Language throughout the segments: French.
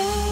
you.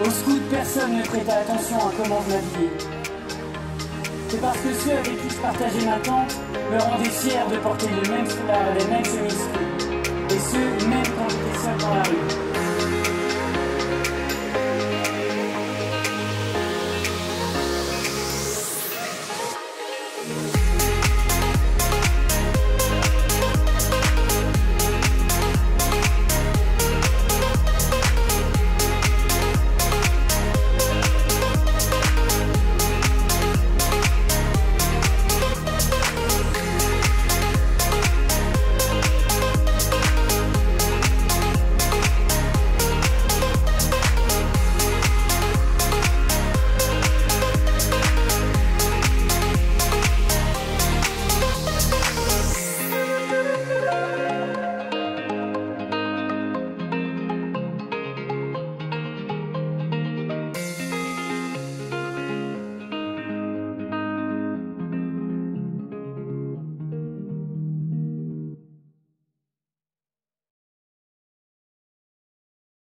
Au scout, personne ne prêtait attention à comment je m'habillais. C'est parce que ceux avec qui je partageais ma tente me rendaient fier de porter les mêmes foulards et les mêmes chemises Et ce, même quand j'étais seul dans la rue.